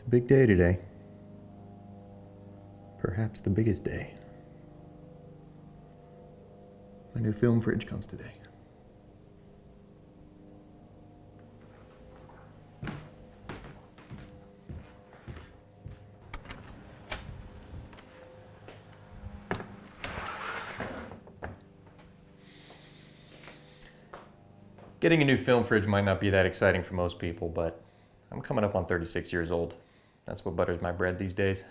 It's a big day today. Perhaps the biggest day. My new film fridge comes today. Getting a new film fridge might not be that exciting for most people, but I'm coming up on 36 years old. That's what butters my bread these days.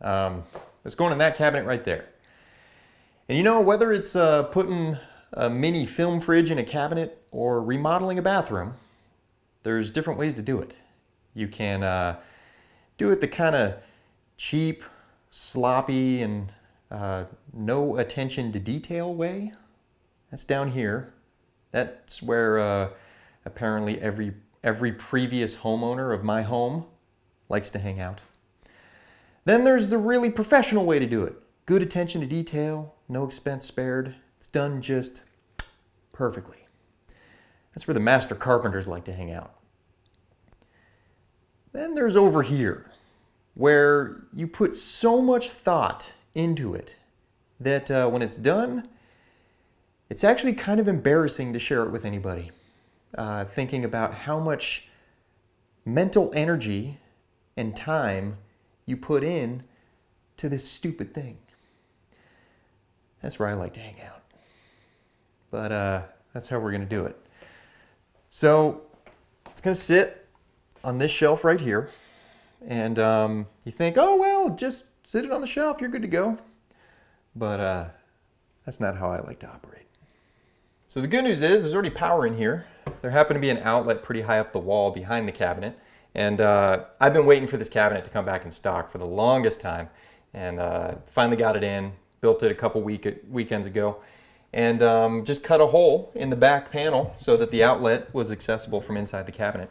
Um, it's going in that cabinet right there. And you know, whether it's uh, putting a mini film fridge in a cabinet or remodeling a bathroom, there's different ways to do it. You can uh, do it the kind of cheap, sloppy, and uh, no attention to detail way. That's down here. That's where uh, apparently every every previous homeowner of my home likes to hang out. Then there's the really professional way to do it. Good attention to detail, no expense spared. It's done just perfectly. That's where the master carpenters like to hang out. Then there's over here, where you put so much thought into it that uh, when it's done, it's actually kind of embarrassing to share it with anybody. Uh, thinking about how much mental energy and time you put in to this stupid thing. That's where I like to hang out. But uh, that's how we're to do it. So it's to sit on this shelf right here. And um, you think, oh, well, just sit it on the shelf. You're good to go. But uh, that's not how I like to operate. So the good news is there's already power in here. There happened to be an outlet pretty high up the wall behind the cabinet. And uh, I've been waiting for this cabinet to come back in stock for the longest time. And uh, finally got it in, built it a couple week weekends ago. And um, just cut a hole in the back panel so that the outlet was accessible from inside the cabinet.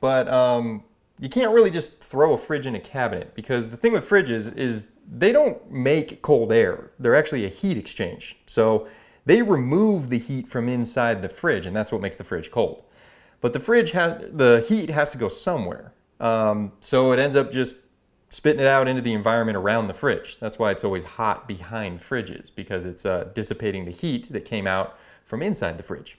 But um, you can't really just throw a fridge in a cabinet because the thing with fridges is they don't make cold air. They're actually a heat exchange. So they remove the heat from inside the fridge, and that's what makes the fridge cold. But the fridge has the heat has to go somewhere, um, so it ends up just spitting it out into the environment around the fridge. That's why it's always hot behind fridges because it's uh, dissipating the heat that came out from inside the fridge.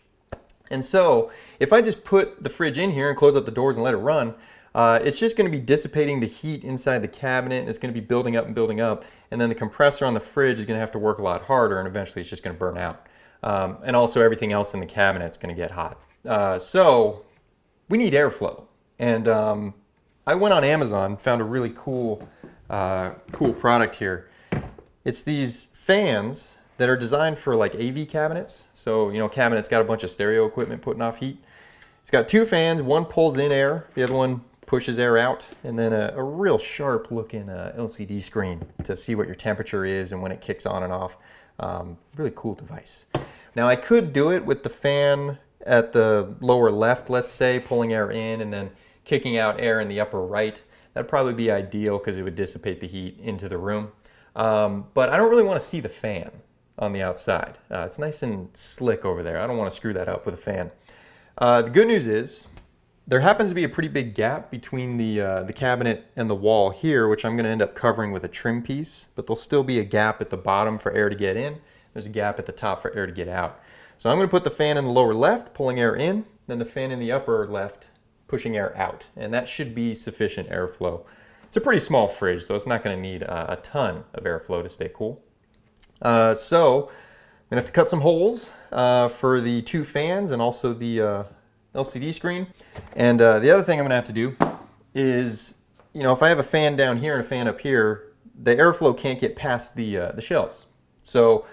And so, if I just put the fridge in here and close up the doors and let it run, uh, it's just going to be dissipating the heat inside the cabinet. And it's going to be building up and building up. And then the compressor on the fridge is going to have to work a lot harder and eventually it's just going to burn out. Um, and also everything else in the cabinet is going to get hot. Uh, so we need airflow. And um, I went on Amazon, found a really cool, uh, cool product here. It's these fans that are designed for like AV cabinets. So, you know, cabinet's got a bunch of stereo equipment putting off heat. It's got two fans, one pulls in air, the other one pushes air out, and then a, a real sharp looking uh, LCD screen to see what your temperature is and when it kicks on and off. Um, really cool device. Now I could do it with the fan at the lower left, let's say, pulling air in and then kicking out air in the upper right. That'd probably be ideal because it would dissipate the heat into the room. Um, but I don't really want to see the fan on the outside. Uh, it's nice and slick over there. I don't want to screw that up with a fan. Uh, the good news is there happens to be a pretty big gap between the, uh, the cabinet and the wall here, which I'm going to end up covering with a trim piece, but there'll still be a gap at the bottom for air to get in. There's a gap at the top for air to get out. So I'm going to put the fan in the lower left, pulling air in, then the fan in the upper left, pushing air out. And that should be sufficient airflow. It's a pretty small fridge, so it's not going to need a, a, ton of airflow to stay cool. Uh, so I'm going to have to cut some holes uh, for the two fans and also the, uh, LCD screen. And uh, the other thing I'm gonna have to do is, you know, if I have a fan down here and a fan up here, the airflow can't get past the, uh, the shelves. So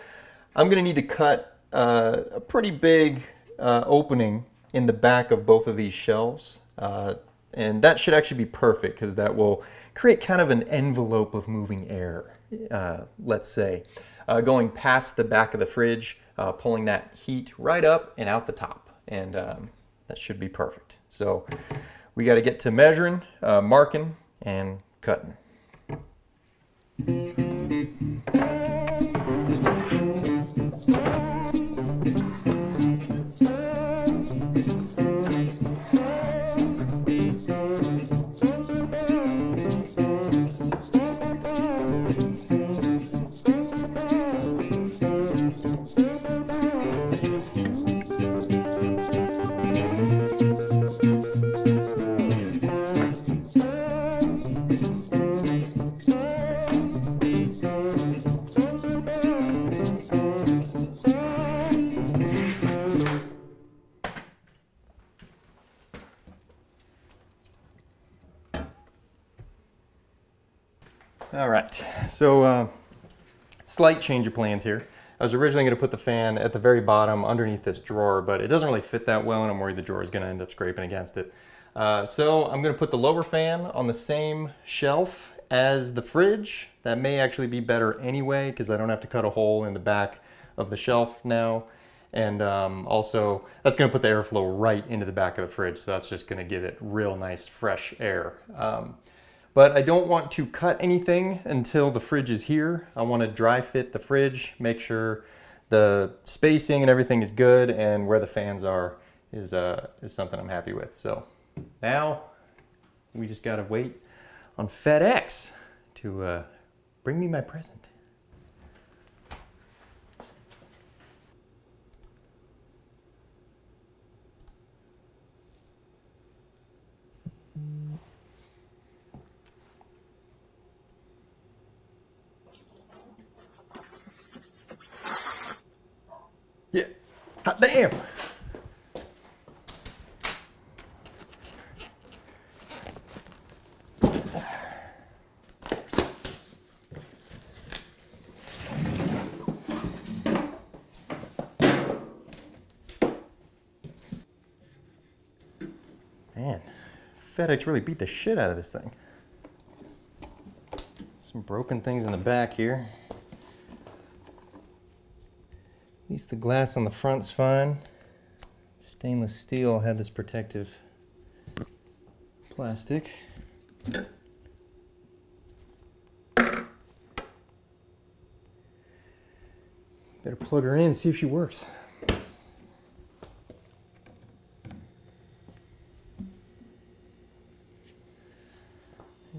I'm gonna need to cut uh, a pretty big uh, opening in the back of both of these shelves. Uh, and that should actually be perfect because that will create kind of an envelope of moving air, uh, let's say, going past the back of the fridge, pulling that heat right up and out the top. And um, that should be perfect. So we got to get to measuring, uh, marking, and cutting. So uh, slight change of plans here. I was originally going to put the fan at the very bottom underneath this drawer, but it doesn't really fit that well, and I'm worried the drawer is going to end up scraping against it. Uh, so I'm going to put the lower fan on the same shelf as the fridge. That may actually be better anyway, because I don't have to cut a hole in the back of the shelf now. And um, also, that's going to put the airflow right into the back of the fridge, so that's just going to give it real nice fresh air. Um, but I don't want to cut anything until the fridge is here. I want to dry fit the fridge, make sure the spacing and everything is good, and where the fans are is, uh, is something I'm happy with. So now we just got to wait on FedEx to uh, bring me my present. Hot damn. Man, FedEx really beat the shit out of this thing. Some broken things in the back here. At least the glass on the front's fine. Stainless steel had this protective plastic. Better plug her in see if she works.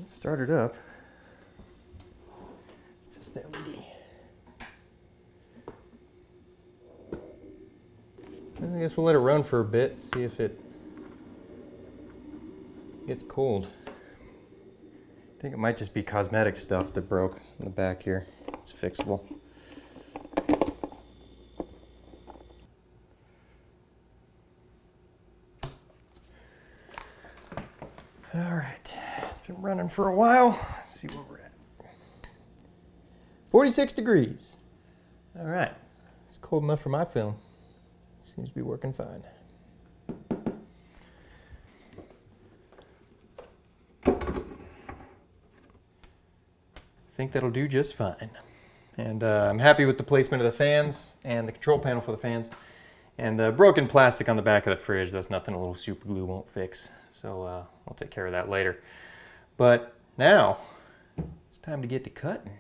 Start it up. It's just the LED. I guess we'll let it run for a bit, see if it gets cold. I think it might just be cosmetic stuff that broke in the back here. It's fixable. All right, it's been running for a while. Let's see where we're at. 46 degrees. All right, it's cold enough for my film. Seems to be working fine. I think that'll do just fine. And uh, I'm happy with the placement of the fans and the control panel for the fans. And the broken plastic on the back of the fridge, that's nothing a little super glue won't fix. So uh, I'll take care of that later. But now, it's time to get to cutting.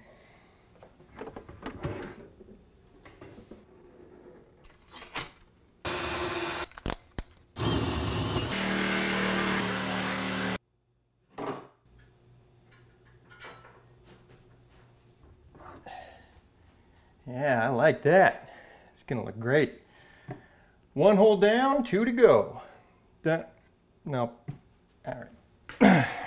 Yeah, I that. It's gonna look great. One hole down, two to go. That, no, all right.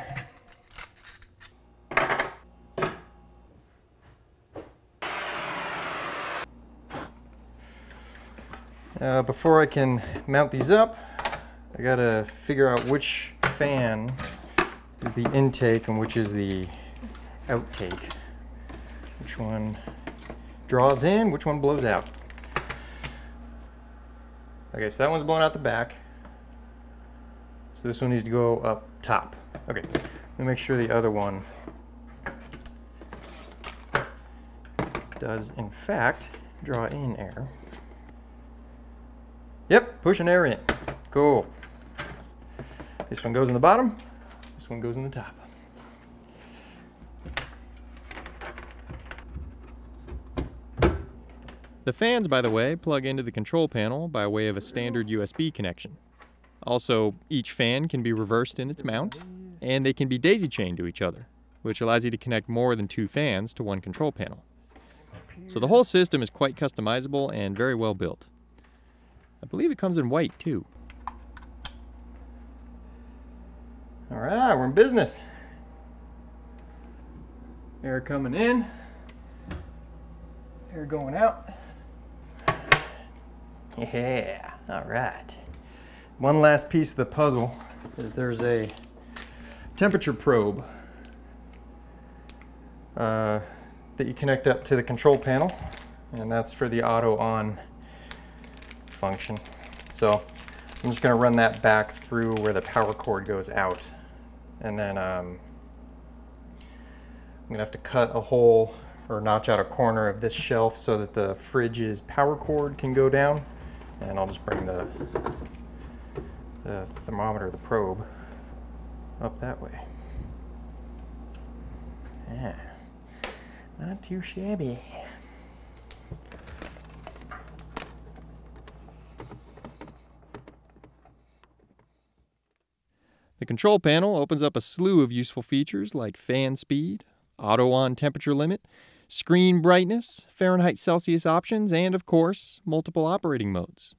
Uh, before I can mount these up, I gotta figure out which fan is the intake and which is the outtake. Which one draws in, which one blows out. Okay, so that one's blowing out the back. So this one needs to go up top. Okay, let me make sure the other one does in fact draw in air. Yep, pushing air in. Cool. This one goes in the bottom, this one goes in the top. The fans, by the way, plug into the control panel by way of a standard USB connection. Also, each fan can be reversed in its mount, and they can be daisy chained to each other, which allows you to connect more than two fans to one control panel. So the whole system is quite customizable and very well built. I believe it comes in white too. All right, we're in business. Air coming in, air going out. Yeah, all right. One last piece of the puzzle is there's a temperature probe. Uh, that you connect up to the control panel, and that's for the auto on function. So I'm just gonna run that back through where the power cord goes out. And then um, I'm gonna have to cut a hole or notch out a corner of this shelf so that the fridge's power cord can go down. And I'll just bring the, the thermometer, the probe, up that way. Yeah, not too shabby. The control panel opens up a slew of useful features like fan speed, auto on temperature limit, screen brightness, Fahrenheit Celsius options, and of course, multiple operating modes.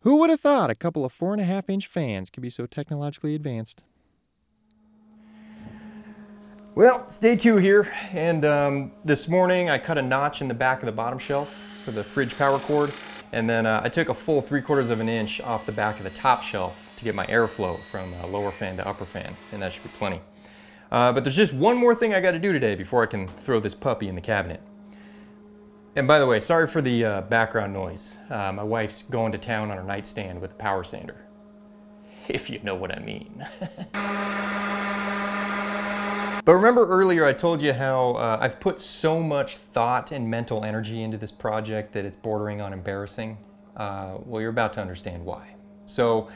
Who would have thought a couple of four and a half inch fans could be so technologically advanced? Well, it's day two here, and um, this morning I cut a notch in the back of the bottom shelf for the fridge power cord, and then uh, I took a full three quarters of an inch off the back of the top shelf to get my airflow from uh, lower fan to upper fan, and that should be plenty. Uh, but there's just one more thing I got to do today before I can throw this puppy in the cabinet. And by the way, sorry for the uh, background noise. Uh, my wife's going to town on her nightstand with a power sander. If you know what I mean. but remember earlier I told you how uh, I've put so much thought and mental energy into this project that it's bordering on embarrassing? Uh, well, you're about to understand why. So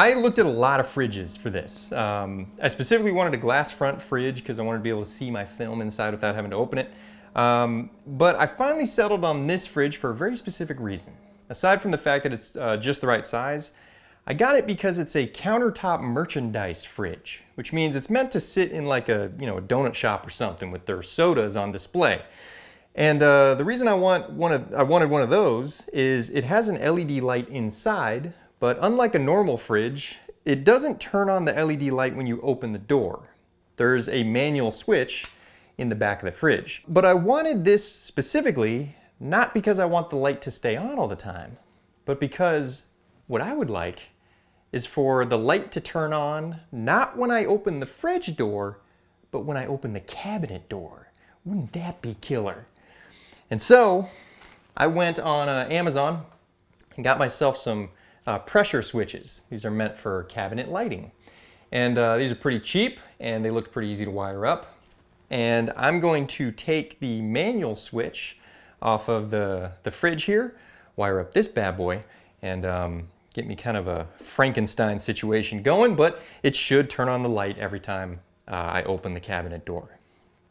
I looked at a lot of fridges for this. Um, I specifically wanted a glass front fridge because I wanted to be able to see my film inside without having to open it. Um, but I finally settled on this fridge for a very specific reason. Aside from the fact that it's uh, just the right size, I got it because it's a countertop merchandise fridge, which means it's meant to sit in like a, you know, a donut shop or something with their sodas on display. And uh, the reason I want one of, I wanted one of those is it has an LED light inside, but unlike a normal fridge, it doesn't turn on the LED light when you open the door. There's a manual switch in the back of the fridge. But I wanted this specifically, not because I want the light to stay on all the time, but because what I would like is for the light to turn on, not when I open the fridge door, but when I open the cabinet door. Wouldn't that be killer? And so I went on uh, Amazon and got myself some uh, pressure switches. These are meant for cabinet lighting. And uh, these are pretty cheap and they look pretty easy to wire up. And I'm going to take the manual switch off of the, the fridge here, wire up this bad boy, and um, get me kind of a Frankenstein situation going, but it should turn on the light every time uh, I open the cabinet door.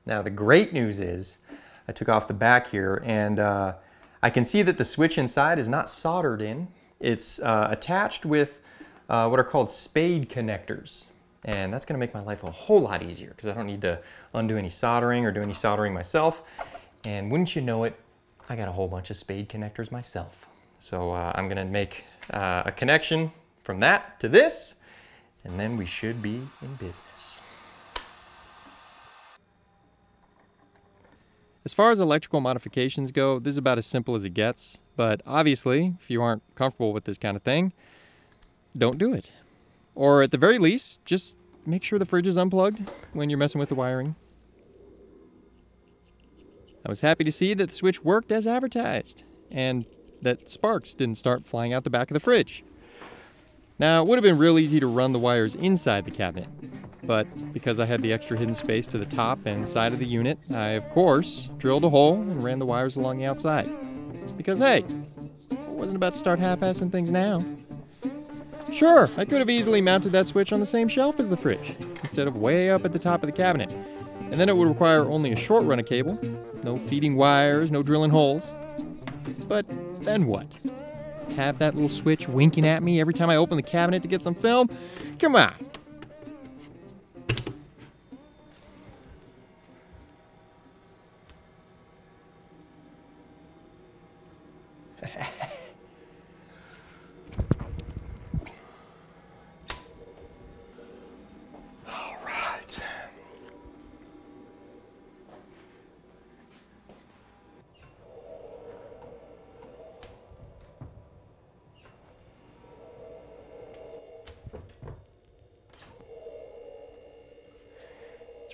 Now the great news is, I took off the back here and uh, I can see that the switch inside is not soldered in. It's uh, attached with uh, what are called spade connectors. And that's gonna make my life a whole lot easier because I don't need to undo any soldering or do any soldering myself. And wouldn't you know it, I got a whole bunch of spade connectors myself. So uh, I'm gonna make uh, a connection from that to this, and then we should be in business. As far as electrical modifications go, this is about as simple as it gets. But obviously, if you aren't comfortable with this kind of thing, don't do it. Or at the very least, just make sure the fridge is unplugged when you're messing with the wiring. I was happy to see that the switch worked as advertised, and that sparks didn't start flying out the back of the fridge. Now, it would have been real easy to run the wires inside the cabinet, but because I had the extra hidden space to the top and side of the unit, I, of course, drilled a hole and ran the wires along the outside. Because, hey, I wasn't about to start half assing things now. Sure, I could have easily mounted that switch on the same shelf as the fridge, instead of way up at the top of the cabinet. And then it would require only a short run of cable, no feeding wires, no drilling holes. But then what? Have that little switch winking at me every time I open the cabinet to get some film? Come on.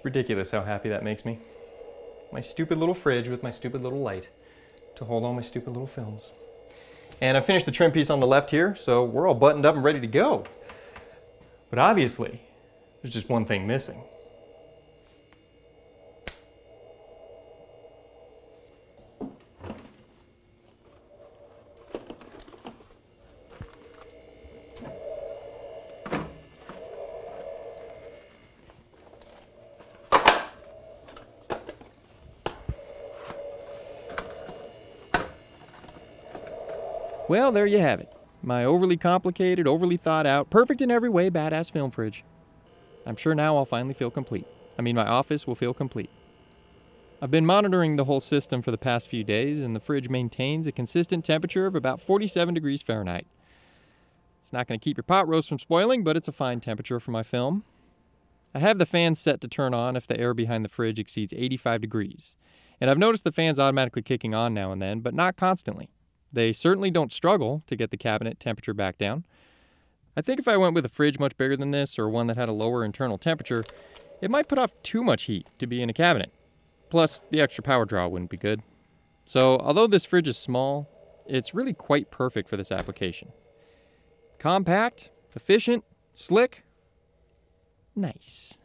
ridiculous how happy that makes me. my stupid little fridge with my stupid little light to hold all my stupid little films. And I finished the trim piece on the left here, so we're all buttoned up and ready to go. But obviously, there's just one thing missing. Well, there you have it. My overly complicated, overly thought out, perfect in every way badass film fridge. I'm sure now I'll finally feel complete. I mean, my office will feel complete. I've been monitoring the whole system for the past few days, and the fridge maintains a consistent temperature of about 47 degrees Fahrenheit. It's not going to keep your pot roast from spoiling, but it's a fine temperature for my film. I have the fan set to turn on if the air behind the fridge exceeds 85 degrees. And I've noticed the fans automatically kicking on now and then, but not constantly. They certainly don't struggle to get the cabinet temperature back down. I think if I went with a fridge much bigger than this or one that had a lower internal temperature, it might put off too much heat to be in a cabinet. Plus, the extra power draw wouldn't be good. So, although this fridge is small, it's really quite perfect for this application. Compact, efficient, slick, nice.